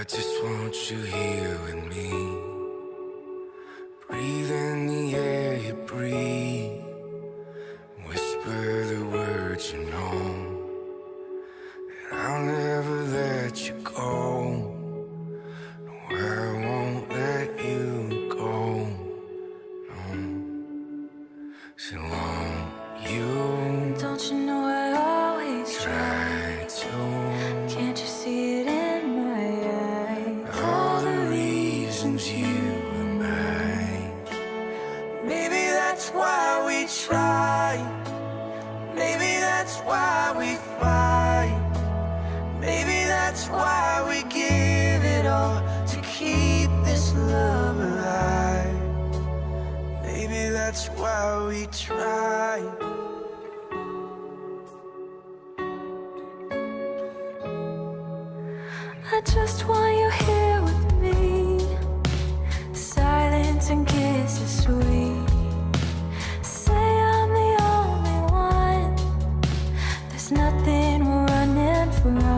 I just want you here with me. Breathe in the air you breathe. Whisper the words you know. And I'll never let you go. No, I won't let you go. No. So long you Don't you know I always try? try to. That's why we try. Maybe that's why we fight. Maybe that's why we give it all to keep this love alive. Maybe that's why we try. I just want you here with me. Silence and kisses sweet. Nothing running from.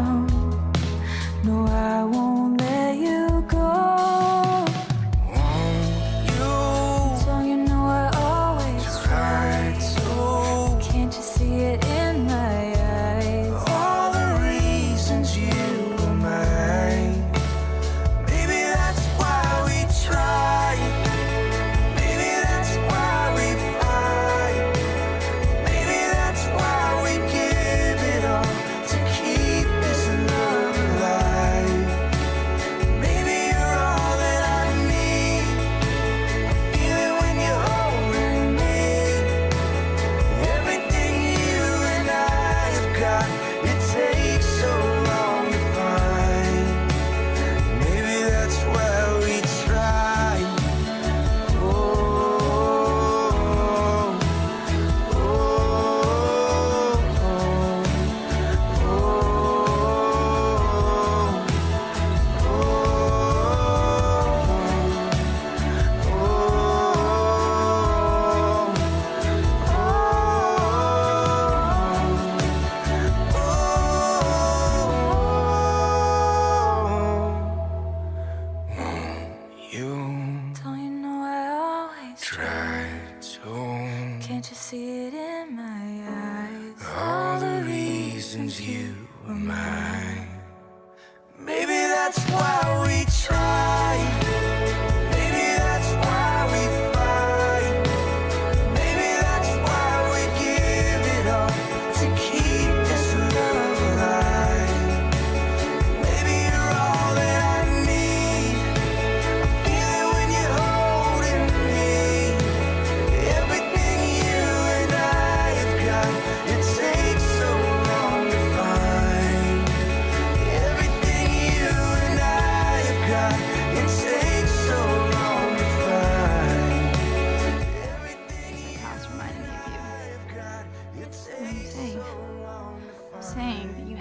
Can't you see it in my eyes? all the reasons you were mine.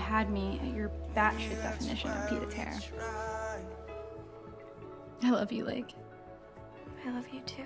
Had me at your batshit definition of Pete a. I love you, Lake. I love you too.